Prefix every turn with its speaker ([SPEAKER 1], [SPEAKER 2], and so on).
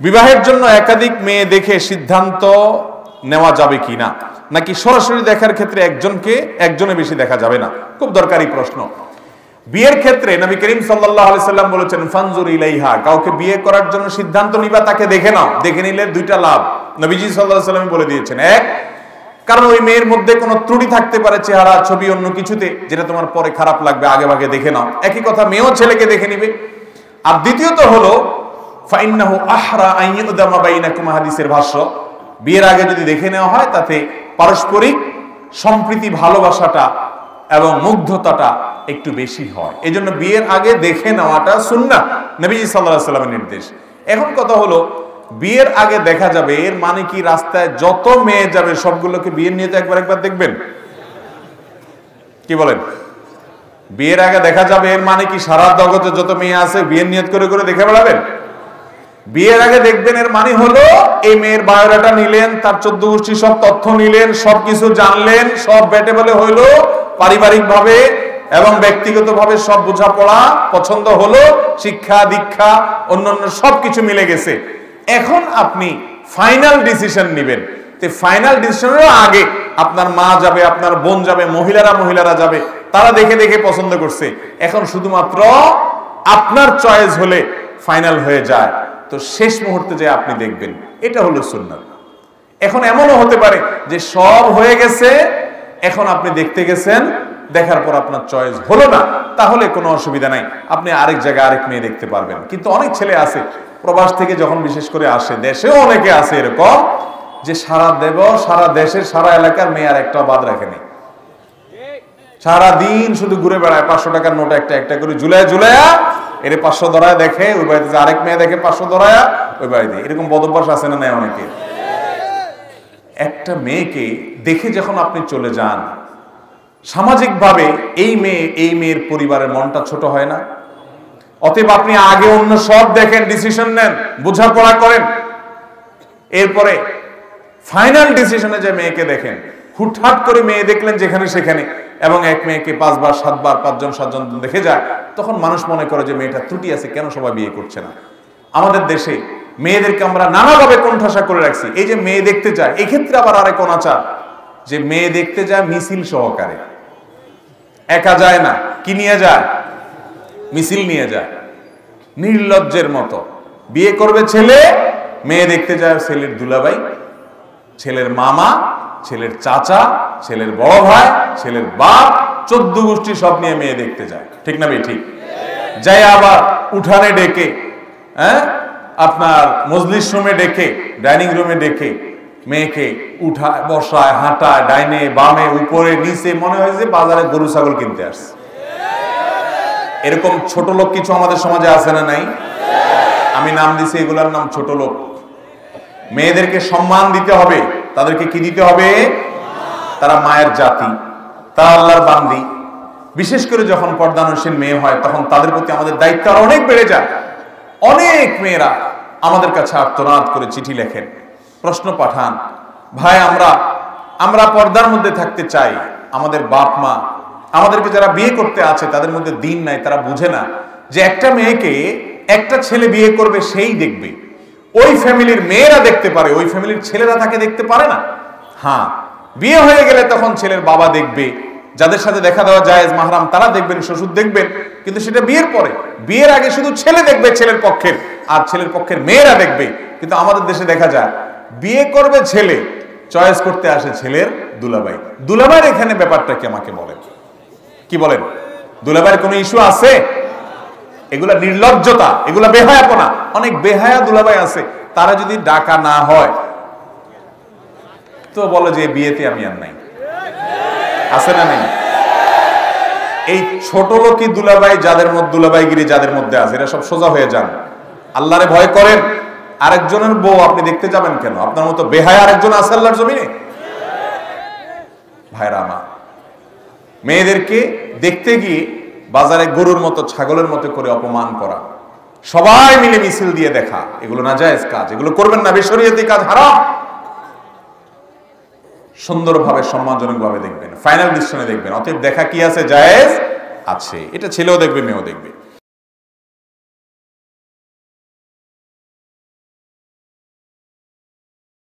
[SPEAKER 1] বিবাহের জন্য একাধিক মেয়ে দেখে সিদ্ধান্ত নেওয়া যাবে কি না? নাকি সরাসরি দেখার ক্ষেত্রে একজনকে একজনে বেশি দেখা যাবে না? খুব দরকারি প্রশ্ন। বিয়ের ক্ষেত্রে নবী করিম সাল্লাম বলেছেন, ফানজুর ইলাইহা কাউকে বিয়ে করার জন্য সিদ্ধান্ত নিবা, তাকে দেখে নাও। দেখে নিলে দুইটা লাভ। নবীজি সাল্লাহ বলে দিয়েছেন, এক, কারণ ওই মেয়ের মধ্যে কোনো ত্রুটি থাকতে পারে চেহারা, ছবি অন্য কিছুতে, যেটা তোমার পরে খারাপ লাগবে, আগে ভাগে দেখে নাও। একই কথা মেয়েও ছেলেকে দেখে নিবে। আর দ্বিতীয়ত হলো ফাইন্নাহু আহরা আইয়ুদামা বাইনাকুম, হাদিসের ভাষ্য। বিয়ের আগে যদি দেখে নেওয়া হয়, তাতে পারস্পরিক সম্প্রীতি, ভালোবাসাটা এবং মুগ্ধতাটা একটু বেশি হয়। এই জন্য বিয়ের আগে দেখে নেওয়াটা সুন্না নবীজি সাল্লাহ সাল্লামের নির্দেশ। এখন কথা হলো, বিয়ের আগে দেখা যাবে, এর মানে কি? রাস্তায় যত মেয়ে যাবে, সবগুলোকে বিয়ের নিয়ে একবার একবার দেখবেন? কি বলেন? বিয়ের আগে দেখা যাবে, এর মানে কি? সারা জগতে যত মেয়ে আছে বিয়ের নিয়ত করে করে দেখে বেড়াবেন? বিয়ের আগে দেখবেন এর মানে হলো, এই মেয়ের বায়োডাটা নিলেন, তার চোদ্দ গোষ্ঠী সব তথ্য নিলেন, সবকিছু জানলেন, সব বেটে বলে হইল পারিবারিক ভাবে এবং ব্যক্তিগত ভাবে সব বোঝাপড়া পছন্দ হলো, শিক্ষা, দীক্ষা, অন্যান্য সবকিছু মিলে গেছে। এখন আপনি ফাইনাল ডিসিশন নেবেন। তো ফাইনাল ডিসিশনের আগে আপনার মা যাবে, আপনার বোন যাবে, মহিলারা মহিলারা যাবে, তারা দেখে দেখে পছন্দ করছে। এখন শুধুমাত্র আপনার চয়েস হলে ফাইনাল হয়ে যায়। তো শেষ মুহূর্তে যে আপনি দেখবেন, এটা হলো সুন্নাত। এখন এমনও হতে পারে যে সব হয়ে গেছে, এখন আপনি দেখতে গেছেন, দেখার পর আপনার চয়েস হলো না, তাহলে কোনো অসুবিধা নাই। আপনি আরেক জায়গায় আরেক মেয়ে দেখতে পারবেন। কিন্তু অনেক ছেলে আছে, প্রবাস থেকে যখন বিশেষ করে আসে, দেশেও অনেকে আছে এরকম, যে সারা দেব, সারা দেশের, সারা এলাকার মেয়ে আর একটা বাদ রাখেনি সারা দিন শুধু ঘুরে বেড়ায়, পাঁচশো টাকার নোট একটা একটা করে জুলাইয়া জুলাইয়া এর পাঁচশো ধরায় দেখে, ওই বাড়িতে আরেক মেয়ে দেখে পাঁচশো ধরায়া ওই বাড়িতে এরকম বদভ্যাস আছে না নাই অনেকে? একটা মেয়েকে দেখে যখন আপনি চলে যান, সামাজিকভাবে এই মেয়ে, এই মেয়ের পরিবারের মনটা ছোট হয় না? অতএব আপনি আগে অন্য সব দেখেন ডিসিশন নেন বোঝাপড়া করেন। এরপরে ফাইনাল ডিসিশনে যে মেয়েকে দেখেন, হুটহাট করে মেয়ে দেখলেন যেখানে সেখানে। এবং এক মেয়েকে পাঁচবার, সাতবার, পাঁচজন, সাতজন দেখে যায়, তখন মানুষ মনে করে যে মেয়েটা ত্রুটি আছে, কেন সবাই বিয়ে করছে না? আমাদের দেশে মেয়েদেরকে আমরা নানাভাবে কোণঠাসা করে রাখছি। এই যে মেয়ে দেখতে যায় এক্ষেত্রে আবার আরেক অনাচার, যে মেয়ে দেখতে যায় মিছিল সহকারে। একা যায় না, কি নিয়ে যায়? মিছিল নিয়ে যায়। নির্লজ্জের মতো। বিয়ে করবে ছেলে, মেয়ে দেখতে যায় ছেলের দুলাবাই ছেলের মামা ছেলের চাচা, ছেলের বড় ভাই, ছেলের বাপ, চোদ্দ গোষ্ঠী সব নিয়ে মেয়ে দেখতে যায়। ঠিক না ঠিক। যাই আবার উঠানে ডেকে হ্যাঁ? আপনার মজলিস রুমে ডেকে, ডাইনিং রুমে ডেকে, মেয়েকে উঠায়, বসায়, হাঁটায়, ডাইনে, বামে, উপরে, নিচে, মনে হয় যে বাজারে গরু, ছাগল কিনতে আসছে। এরকম ছোট লোক কিছু আমাদের সমাজে আছে না নাই? আমি নাম দিছি এগুলার নাম ছোট লোক। মেয়েদেরকে সম্মান দিতে হবে। তাদেরকে কি দিতে হবে? তারা মায়ের জাতি, তারা আল্লাহর বান্দি। বিশেষ করে যখন পর্দানুসীন মেয়ে হয়, তখন তাদের প্রতি আমাদের দায়িত্ব আরও অনেক বেড়ে যায়। অনেক মেয়েরা আমাদের কাছে আত্মনাদ করে চিঠি লেখেন, প্রশ্ন পাঠান, ভাই, আমরা আমরা পর্দার মধ্যে থাকতে চাই। আমাদের বাপ মা, আমাদেরকে যারা বিয়ে করতে আছে, তাদের মধ্যে দিন নাই, তারা বুঝে না যে একটা মেয়েকে একটা ছেলে বিয়ে করবে, সেই দেখবে। ওই ফ্যামিলির মেয়েরা দেখতে পারে, ওই ফ্যামিলির ছেলেরা তাকে দেখতে পারে না। হ্যাঁ বিয়ে হয়ে গেলে তখন ছেলের বাবা দেখবে, যাদের সাথে দেখা দেওয়া যায় মাহারাম তারা দেখবেন, শ্বশুর দেখবেন, কিন্তু সেটা বিয়ের পরে। বিয়ের আগে শুধু ছেলে দেখবে ছেলের পক্ষের, আর ছেলের পক্ষের মেয়েরা দেখবে। কিন্তু আমাদের দেশে দেখা যায়, বিয়ে করবে ছেলে, চয়েস করতে আসে ছেলের দুলাভাই। দুলাভাইয়ের এখানে ব্যাপারটা কি আমাকে বলেন? কি বলেন? দুলাভাইয়ের কোনো ইস্যু আছে? এগুলা নির্লজ্জতা, এগুলা বেহায়াপনা। অনেক বেহায়া দুলাভাই আছে, তারা যদি ডাকা না হয়, তো বলে যে বিয়েতে আমি আর নাই। আছে না নেই? এই ছোট লোকই দুলাভাই, যাদের মধ্যে দুলাভাইগিরি, যাদের মধ্যে আছে, এরা সব সোজা হয়ে যান। আল্লাহরে ভয় করেন, আরেকজনের বউ আপনি দেখতে যাবেন কেন? আপনার মতো বেহায় আরেকজন আছে আল্লাহর জমিনে? ভাইরা আমার, মেয়েদেরকে দেখতে গিয়ে বাজারে গরুর মতো, ছাগলের মতো করে অপমান করা। সবাই মিলে মিছিল দিয়ে দেখা, এগুলো না যায় কাজ, এগুলো করবেন না বেসরিয়তি কাজ হারাম। সুন্দরভাবে, সম্মানজনকভাবে দেখবেন, ফাইনাল ডিসিশনে দেখবেন, অতএব দেখা কি আছে, জায়েজ আছে। এটা ছেলেও দেখবে, মেয়েও দেখবে।